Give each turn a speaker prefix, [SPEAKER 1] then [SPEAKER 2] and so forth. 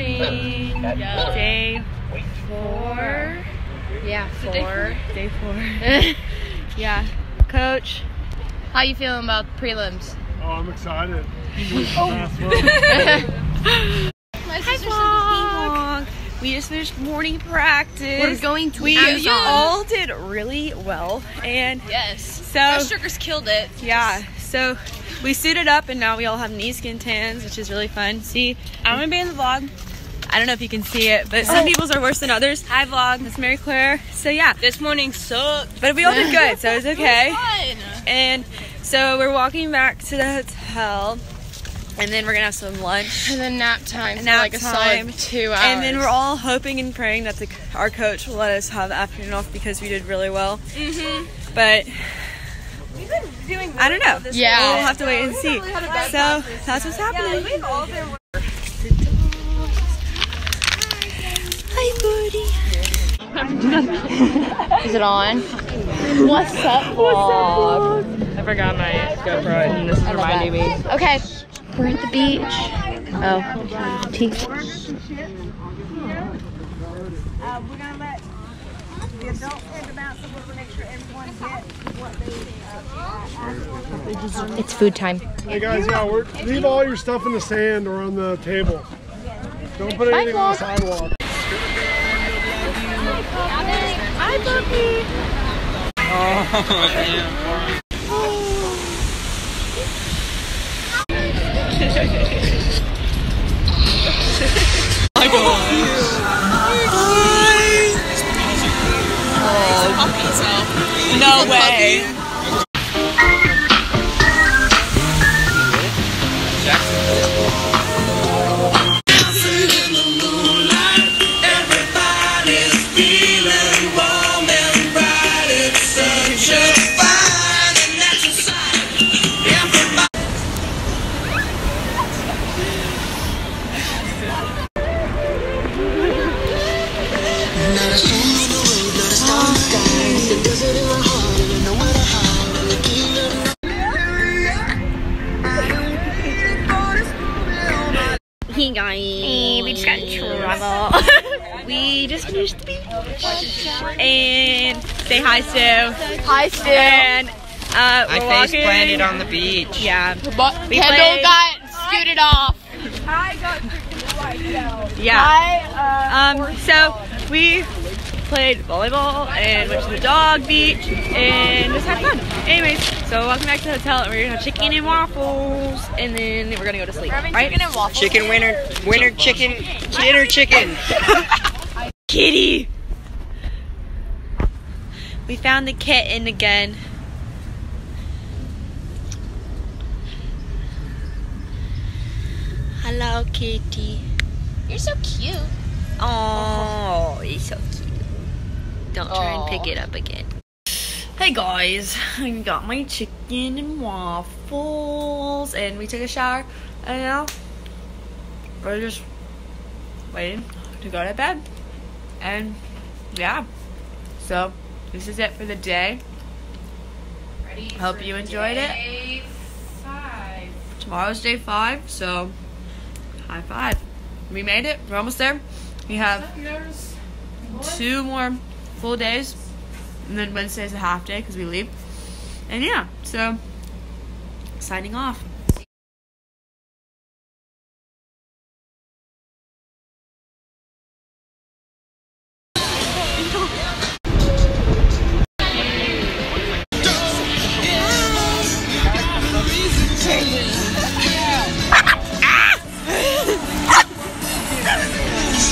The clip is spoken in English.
[SPEAKER 1] morning.
[SPEAKER 2] Yeah.
[SPEAKER 1] Day four.
[SPEAKER 2] Yeah,
[SPEAKER 1] Four. Day four. yeah. Coach.
[SPEAKER 2] How you feeling about prelims?
[SPEAKER 3] Oh, I'm excited.
[SPEAKER 2] My
[SPEAKER 1] Hi, vlog. We just finished morning practice.
[SPEAKER 2] We're going to
[SPEAKER 1] We
[SPEAKER 2] Amazon.
[SPEAKER 1] all did really well, and
[SPEAKER 2] Yes.
[SPEAKER 1] so
[SPEAKER 2] Us Strickers killed it.
[SPEAKER 1] yeah. So we suited up, and now we all have knee skin tans, which is really fun. See, I'm gonna be in the vlog. I don't know if you can see it, but some people's are worse than others. Hi, vlog. It's Mary Claire. So yeah,
[SPEAKER 4] This morning sucked.
[SPEAKER 1] but we all did good, so it was okay.
[SPEAKER 2] Fun.
[SPEAKER 1] And so we're walking back to the hotel, and then we're gonna have some lunch.
[SPEAKER 2] And then nap time. for
[SPEAKER 1] Nap
[SPEAKER 2] like a
[SPEAKER 1] time.
[SPEAKER 2] solid two hours.
[SPEAKER 1] And then we're all hoping and praying that the, our coach will let us have the afternoon off because we did really well.
[SPEAKER 2] Mhm.
[SPEAKER 1] But I don't know.
[SPEAKER 2] Yeah.
[SPEAKER 1] We'll have to wait and see. So that's what's happening. Hi,
[SPEAKER 2] Is it on? What's up, vlog?
[SPEAKER 4] I forgot my GoPro and this is reminding me.
[SPEAKER 2] Okay, we're at the beach. Oh, tea.
[SPEAKER 5] Uh, we're gonna let the adults take them so we'll make sure everyone gets what they uh, asked.
[SPEAKER 2] It's food time.
[SPEAKER 3] Hey guys, yeah, we're, leave all your stuff in the sand or on the table. Don't put anything on the sidewalk.
[SPEAKER 1] Oh, my god. Oh, no way. Hey guys, we just got in trouble. we just finished the beach. And say hi, Sue.
[SPEAKER 2] Hi, Sue.
[SPEAKER 1] And uh,
[SPEAKER 4] I
[SPEAKER 1] we're
[SPEAKER 4] face
[SPEAKER 1] walking.
[SPEAKER 4] planted on the beach.
[SPEAKER 1] Yeah,
[SPEAKER 2] But
[SPEAKER 1] We
[SPEAKER 2] Kendall
[SPEAKER 1] played-
[SPEAKER 2] got scooted off.
[SPEAKER 1] yeah. Um, so we played volleyball and went to the dog beach and just had fun. Anyways, so welcome back to the hotel and we're gonna have chicken and waffles and then we're gonna go to sleep. Right?
[SPEAKER 2] Chicken and waffles.
[SPEAKER 4] Chicken winner, winner chicken, dinner chicken.
[SPEAKER 1] Kitty. We found the kitten again. Hello, kitty.
[SPEAKER 2] You're so cute.
[SPEAKER 1] Oh, he's so cute. Don't try and pick it up oh. again. Hey guys, I got my chicken and waffles, and we took a shower, and now we're just waiting to go to bed. And yeah, so this is it for the day. Hope you enjoyed it. Tomorrow's day five, so high five. We made it. We're almost there. We have two more full days, and then Wednesday is a half day because we leave. And yeah, so signing off.